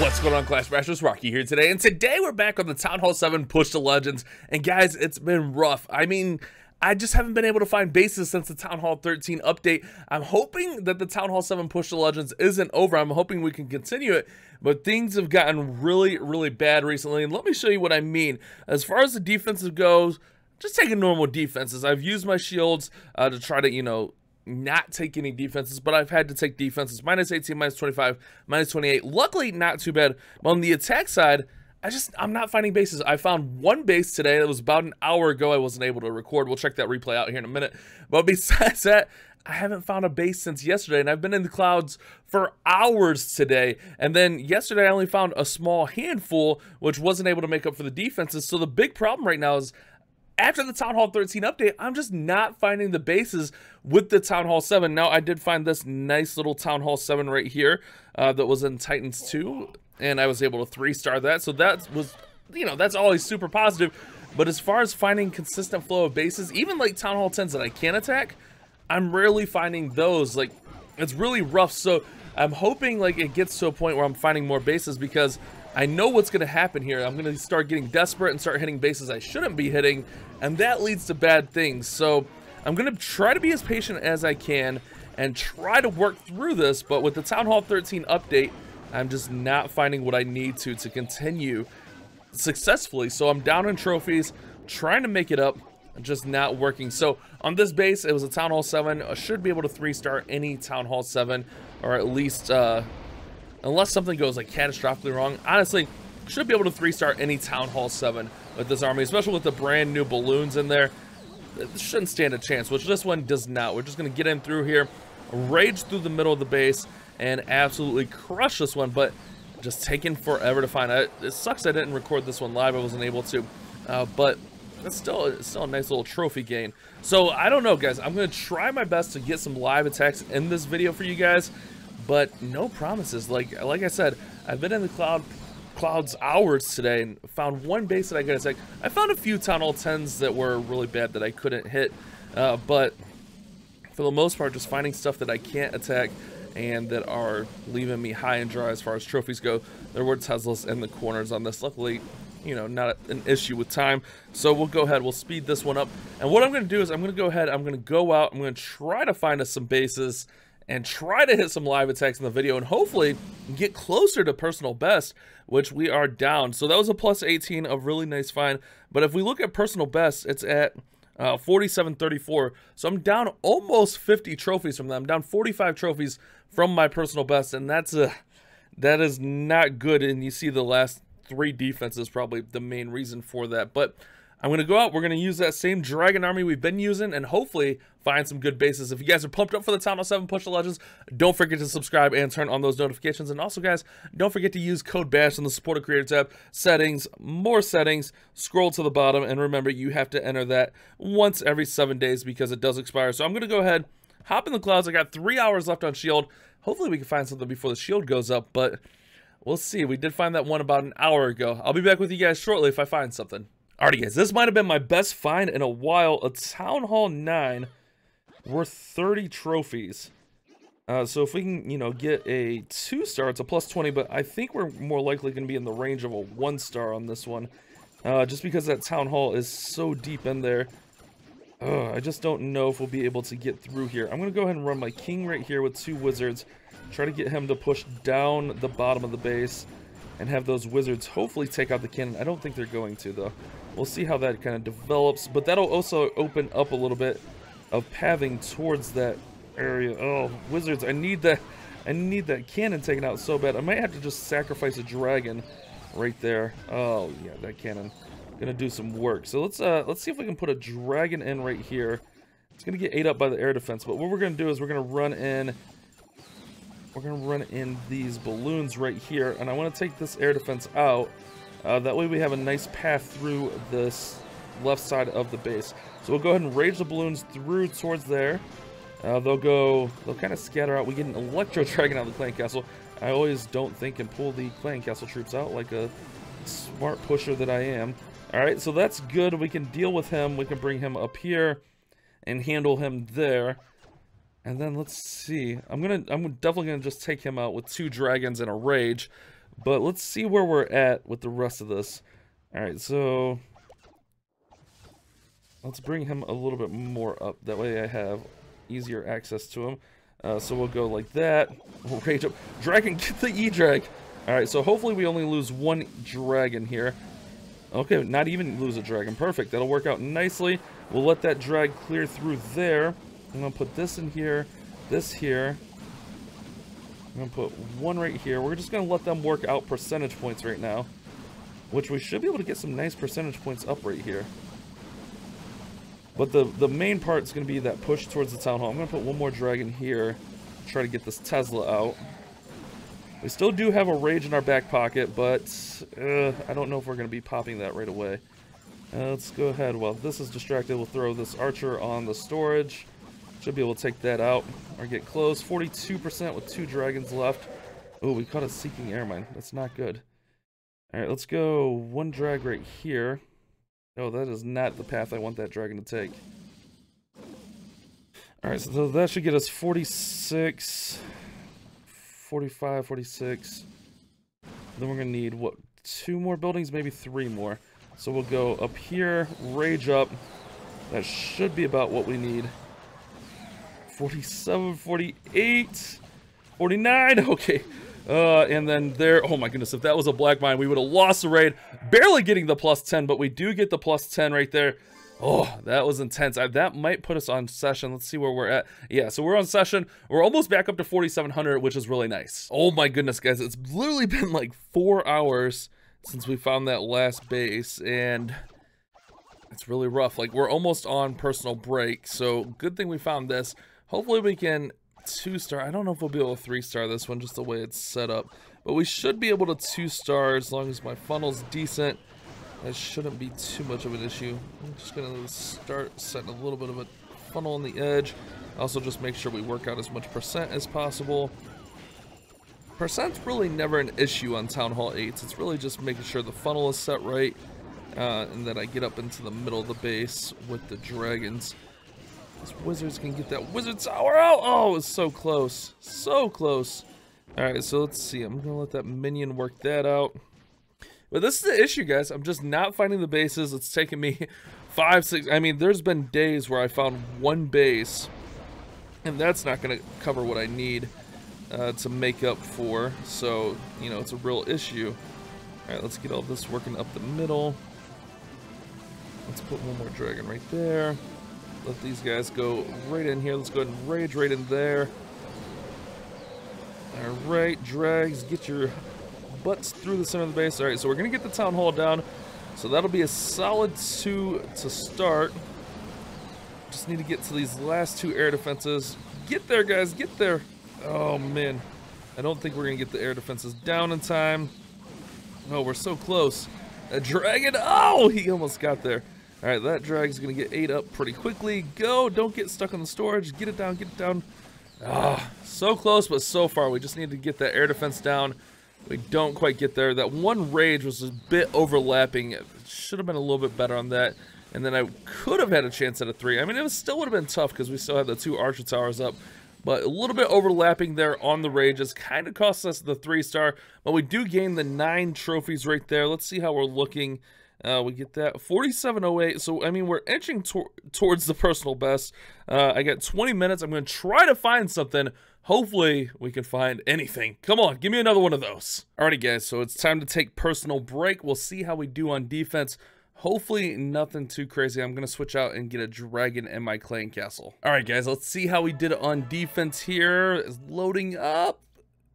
What's going on, Clash Bashers? Rocky here today, and today we're back on the Town Hall 7 Push to Legends. And guys, it's been rough. I mean, I just haven't been able to find bases since the Town Hall 13 update. I'm hoping that the Town Hall 7 Push to Legends isn't over. I'm hoping we can continue it, but things have gotten really, really bad recently. And let me show you what I mean. As far as the defensive goes, just taking normal defenses. I've used my shields uh, to try to, you know, not take any defenses, but I've had to take defenses. Minus 18, minus 25, minus 28. Luckily, not too bad. But on the attack side, I just, I'm not finding bases. I found one base today that was about an hour ago. I wasn't able to record. We'll check that replay out here in a minute. But besides that, I haven't found a base since yesterday, and I've been in the clouds for hours today. And then yesterday, I only found a small handful, which wasn't able to make up for the defenses. So the big problem right now is after the Town Hall 13 update, I'm just not finding the bases with the Town Hall 7. Now, I did find this nice little Town Hall 7 right here uh, that was in Titans 2, and I was able to three-star that. So that was, you know, that's always super positive. But as far as finding consistent flow of bases, even like Town Hall 10s that I can attack, I'm rarely finding those. Like, it's really rough. So I'm hoping like it gets to a point where I'm finding more bases because I know what's going to happen here. I'm going to start getting desperate and start hitting bases I shouldn't be hitting, and that leads to bad things. So I'm going to try to be as patient as I can and try to work through this, but with the Town Hall 13 update, I'm just not finding what I need to to continue successfully. So I'm down in trophies, trying to make it up, just not working. So on this base, it was a Town Hall 7. I should be able to 3-star any Town Hall 7, or at least... Uh, unless something goes like catastrophically wrong, honestly, should be able to three-star any Town Hall 7 with this army, especially with the brand new balloons in there. It shouldn't stand a chance, which this one does not. We're just going to get in through here, rage through the middle of the base, and absolutely crush this one, but just taking forever to find out. It sucks I didn't record this one live. I wasn't able to, uh, but it's still, it's still a nice little trophy gain. So I don't know, guys. I'm going to try my best to get some live attacks in this video for you guys but no promises. Like like I said, I've been in the cloud clouds hours today and found one base that I got attack. I found a few Hall 10s that were really bad that I couldn't hit, uh, but for the most part, just finding stuff that I can't attack and that are leaving me high and dry as far as trophies go. There were Teslas in the corners on this. Luckily, you know, not an issue with time. So we'll go ahead, we'll speed this one up. And what I'm going to do is I'm going to go ahead, I'm going to go out, I'm going to try to find us some bases and try to hit some live attacks in the video and hopefully get closer to personal best, which we are down. So that was a plus 18, a really nice find. But if we look at personal best, it's at uh, 47.34. So I'm down almost 50 trophies from them. I'm down 45 trophies from my personal best, and that's a that is not good. And you see the last three defenses probably the main reason for that. But I'm going to go out. We're going to use that same Dragon Army we've been using and hopefully find some good bases. If you guys are pumped up for the Town Hall 7 Push the Legends, don't forget to subscribe and turn on those notifications. And also, guys, don't forget to use code BASH in the Support a Creator tab. Settings, more settings, scroll to the bottom. And remember, you have to enter that once every seven days because it does expire. So I'm going to go ahead, hop in the clouds. I got three hours left on Shield. Hopefully we can find something before the Shield goes up, but we'll see. We did find that one about an hour ago. I'll be back with you guys shortly if I find something. Alrighty guys, this might have been my best find in a while. A Town Hall 9 worth 30 trophies. Uh, so if we can, you know, get a 2-star, it's a plus 20, but I think we're more likely going to be in the range of a 1-star on this one. Uh, just because that Town Hall is so deep in there. Uh, I just don't know if we'll be able to get through here. I'm going to go ahead and run my King right here with two Wizards. Try to get him to push down the bottom of the base and have those Wizards hopefully take out the cannon. I don't think they're going to, though. We'll see how that kind of develops, but that'll also open up a little bit of pathing towards that area. Oh, wizards, I need that I need that cannon taken out so bad. I might have to just sacrifice a dragon right there. Oh, yeah, that cannon gonna do some work. So let's uh let's see if we can put a dragon in right here. It's gonna get ate up by the air defense, but what we're gonna do is we're gonna run in we're gonna run in these balloons right here, and I want to take this air defense out uh, that way we have a nice path through this left side of the base. So we'll go ahead and rage the balloons through towards there. Uh, they'll go, they'll kind of scatter out. We get an Electro Dragon out of the Clan Castle. I always don't think and pull the Clan Castle troops out like a smart pusher that I am. Alright, so that's good. We can deal with him. We can bring him up here and handle him there. And then let's see. I'm gonna I'm definitely gonna just take him out with two dragons and a rage. But let's see where we're at with the rest of this. All right, so let's bring him a little bit more up. That way I have easier access to him. Uh, so we'll go like that. We'll rage up. Dragon, get the E-Drag. All right, so hopefully we only lose one dragon here. Okay, not even lose a dragon. Perfect. That'll work out nicely. We'll let that drag clear through there. I'm going to put this in here, this here. I'm going to put one right here. We're just going to let them work out percentage points right now. Which we should be able to get some nice percentage points up right here. But the, the main part is going to be that push towards the town hall. I'm going to put one more dragon here. Try to get this Tesla out. We still do have a Rage in our back pocket, but uh, I don't know if we're going to be popping that right away. Uh, let's go ahead. While this is distracted, we'll throw this Archer on the storage. Should be able to take that out or get close. 42% with two dragons left. Oh, we caught a Seeking Airmine. That's not good. All right, let's go one drag right here. Oh, that is not the path I want that dragon to take. All right, so that should get us 46... 45, 46. Then we're going to need, what, two more buildings? Maybe three more. So we'll go up here, rage up. That should be about what we need. 47, 48, 49. Okay. Uh, and then there, oh my goodness, if that was a black mine, we would have lost the raid. Barely getting the plus 10, but we do get the plus 10 right there. Oh, that was intense. I, that might put us on session. Let's see where we're at. Yeah, so we're on session. We're almost back up to 4,700, which is really nice. Oh my goodness, guys. It's literally been like four hours since we found that last base, and it's really rough. Like, we're almost on personal break, so good thing we found this. Hopefully we can two-star. I don't know if we'll be able to three-star this one, just the way it's set up. But we should be able to two-star as long as my funnel's decent. That shouldn't be too much of an issue. I'm just going to start setting a little bit of a funnel on the edge. Also just make sure we work out as much percent as possible. Percent's really never an issue on Town Hall 8s. It's really just making sure the funnel is set right. Uh, and that I get up into the middle of the base with the dragons. These wizards can get that wizard tower out. Oh, it's so close. So close. Alright, so let's see. I'm to let that minion work that out. But this is the issue, guys. I'm just not finding the bases. It's taking me five, six. I mean, there's been days where I found one base, and that's not to cover what I need uh, to make up for. So, you know, it's a real issue. All right, let's get all this working up the middle. Let's put one more dragon right there. Let these guys go right in here. Let's go ahead and rage right in there. All right, drags, get your butts through the center of the base. All right, so we're going to get the town hall down. So that'll be a solid two to start. Just need to get to these last two air defenses. Get there, guys. Get there. Oh, man. I don't think we're going to get the air defenses down in time. Oh, we're so close. A dragon. Oh, he almost got there. All right, that drag's going to get ate up pretty quickly. Go. Don't get stuck on the storage. Get it down. Get it down. Ah, so close, but so far. We just need to get that air defense down. We don't quite get there. That one rage was a bit overlapping. Should have been a little bit better on that. And then I could have had a chance at a three. I mean, it was, still would have been tough because we still had the two Archer Towers up. But a little bit overlapping there on the rages kind of cost us the three star. But we do gain the nine trophies right there. Let's see how we're looking. Uh, we get that 4708. So, I mean, we're inching to towards the personal best. Uh, I got 20 minutes. I'm going to try to find something Hopefully, we can find anything. Come on, give me another one of those. Alrighty, guys, so it's time to take personal break. We'll see how we do on defense. Hopefully, nothing too crazy. I'm going to switch out and get a dragon in my clan castle. Alright, guys, let's see how we did on defense here. Is loading up.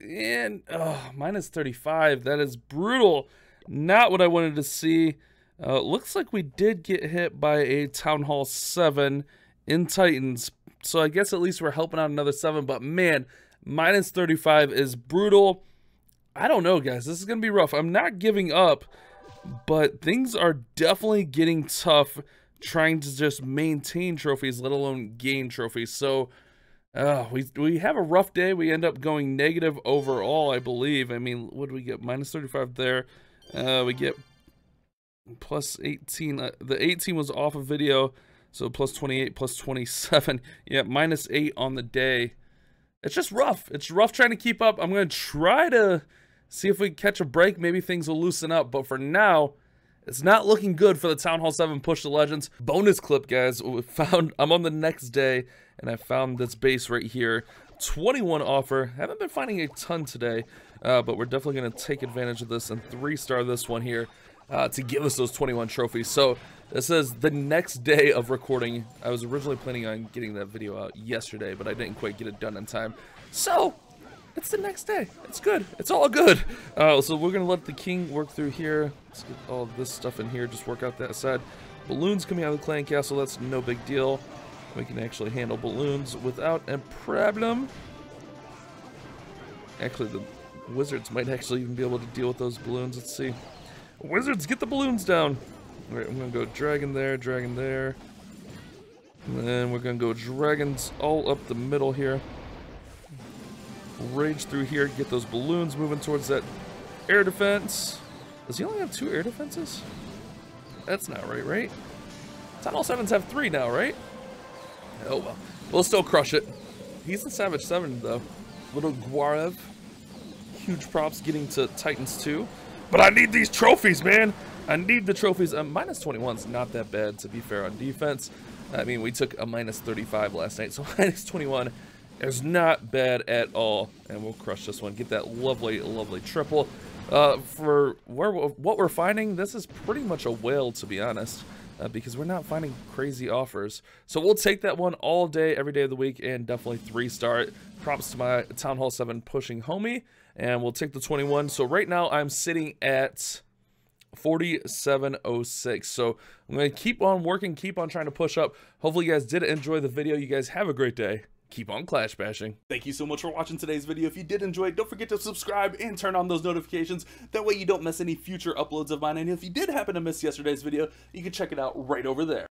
And, oh, minus 35. That is brutal. Not what I wanted to see. Uh, looks like we did get hit by a Town Hall 7 in Titans, so I guess at least we're helping out another seven. But man, minus 35 is brutal. I don't know, guys. This is going to be rough. I'm not giving up, but things are definitely getting tough trying to just maintain trophies, let alone gain trophies. So uh, we, we have a rough day. We end up going negative overall, I believe. I mean, what do we get? Minus 35 there. Uh, we get plus 18. Uh, the 18 was off of video. So plus 28, plus 27. Yeah, minus 8 on the day. It's just rough. It's rough trying to keep up. I'm going to try to See if we can catch a break. Maybe things will loosen up. But for now, it's not looking good for the Town Hall 7 Push to Legends. Bonus clip, guys. We found I'm on the next day, and I found this base right here. 21 offer. Haven't been finding a ton today, uh, but we're definitely going to take advantage of this and three-star this one here uh, to give us those 21 trophies. So this is the next day of recording. I was originally planning on getting that video out yesterday, but I didn't quite get it done in time. So it's the next day. It's good. It's all good. Uh, so we're going to let the king work through here. Let's get all this stuff in here. Just work out that side. Balloons coming out of the clan castle. That's no big deal. We can actually handle balloons without a problem. Actually, the wizards might actually even be able to deal with those balloons. Let's see. Wizards, get the balloons down. All right, I'm to go dragon there, dragon there. And then we're to go dragons all up the middle here rage through here, get those balloons moving towards that air defense. Does he only have two air defenses? That's not right, right? Hall 7s have three now, right? Oh well. We'll still crush it. He's the Savage 7, though. Little Guarev. Huge props getting to Titans 2. But I need these trophies, man! I need the trophies. Uh, minus 21's not that bad, to be fair, on defense. I mean, we took a minus 35 last night, so minus 21 is not bad at all. And we'll crush this one. Get that lovely, lovely triple. Uh, for where what we're finding, this is pretty much a whale, to be honest. Uh, because we're not finding crazy offers. So we'll take that one all day, every day of the week, and definitely three-star. Props to my Town Hall 7 pushing homie, and we'll take the 21. So right now I'm sitting at 4706. So I'm going to keep on working, keep on trying to push up. Hopefully you guys did enjoy the video. You guys have a great day keep on clash bashing. Thank you so much for watching today's video. If you did enjoy it, don't forget to subscribe and turn on those notifications. That way you don't miss any future uploads of mine. And if you did happen to miss yesterday's video, you can check it out right over there.